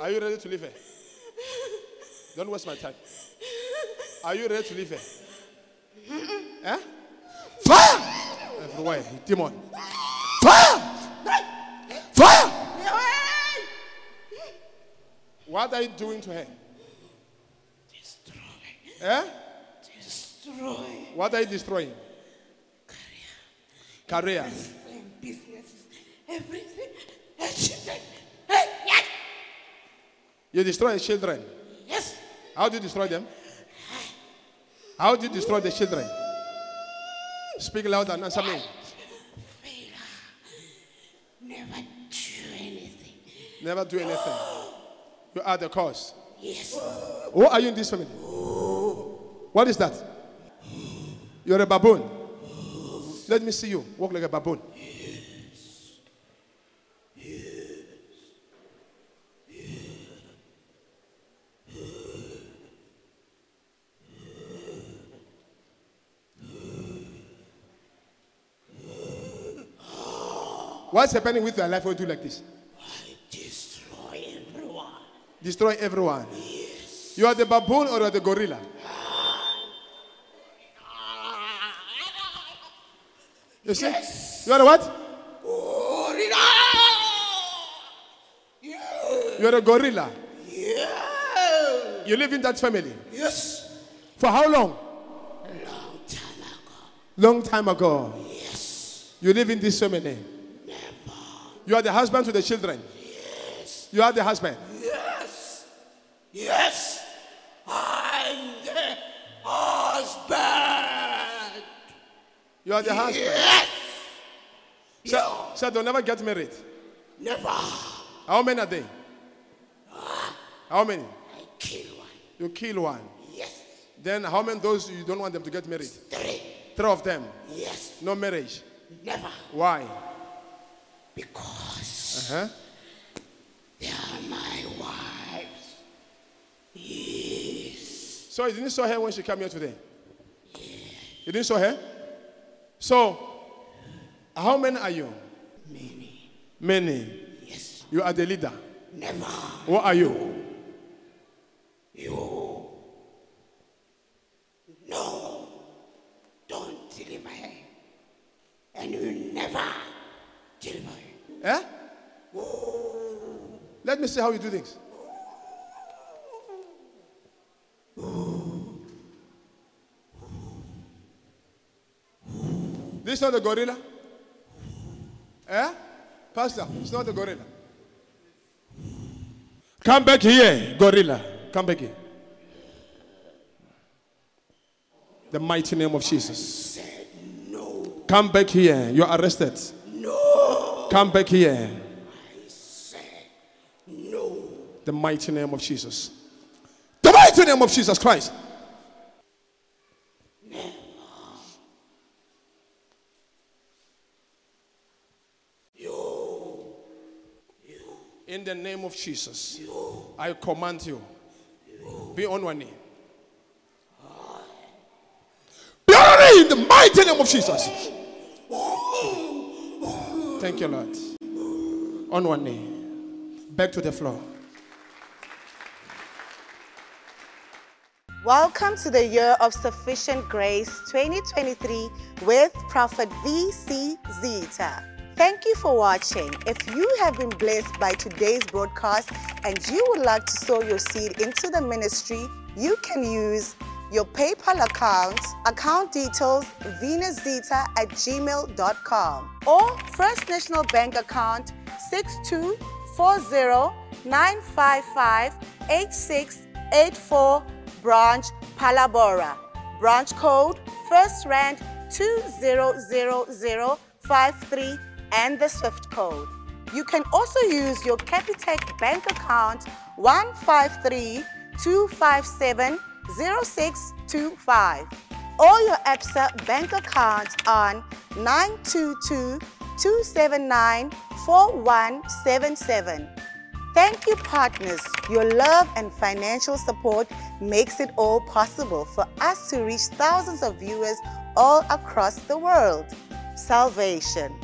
Are you ready to leave her? Don't waste my time. Are you ready to leave her? Eh? Fire! Everywhere, demon. Fire! Fire! What are you doing to her? Destroy. Eh? Destroy. What are you destroying? Career. And businesses. Everything. And children. Eh, Yes. You destroy the children. Yes. How do you destroy them? How do you destroy the children? Speak loud and answer me. Never do anything. Never do anything. You are the cause. Yes. Who are you in this family? What is that? You're a baboon. Let me see you walk like a baboon. What's happening with your life when you do like this? I destroy everyone. Destroy everyone. Yes. You are the baboon or you are the gorilla? You see? You are the what? Gorilla. You are a gorilla. Yeah. You live in that family. Yes. For how long? Long time ago. Long time ago. Yes. You live in this family. You are the husband to the children. Yes. You are the husband. Yes. Yes. I'm the husband. You are the husband. Yes. So, so they'll never get married. Never. How many are they? How many? I kill one. You kill one. Yes. Then how many those you don't want them to get married? Three. Three of them. Yes. No marriage. Never. Why? Because Uh-huh. they are my wives. Yes. So you didn't saw her when she came here today? You didn't saw her? So, how many are you? Many. Many. Yes. You are the leader. Never. What are you? You. No. Don't deliver her. And you never her. Eh? Let me see how you do things. This is not a gorilla? Eh? Pastor, it's not a gorilla. Come back here, gorilla. Come back here. The mighty name of Jesus. Said no. Come back here. You're arrested. Come back here. I said no. The mighty name of Jesus. The mighty name of Jesus Christ. In the name of Jesus, I command you, be on one knee. Be on one knee in the mighty name of Jesus. Thank you, Lord. On one knee. Back to the floor. Welcome to the Year of Sufficient Grace 2023 with Prophet V.C. Zitha. Thank you for watching. If you have been blessed by today's broadcast and you would like to sow your seed into the ministry, you can use your PayPal account, account details venuszitha at gmail.com or First National Bank account 6240-955-8684 branch Palabora. Branch code FirstRand 200053 and the SWIFT code. You can also use your Capitec bank account 153-257-0625 or your ABSA bank account on 922-279-4177. Thank you, partners. Your love and financial support makes it all possible for us to reach thousands of viewers all across the world. Salvation.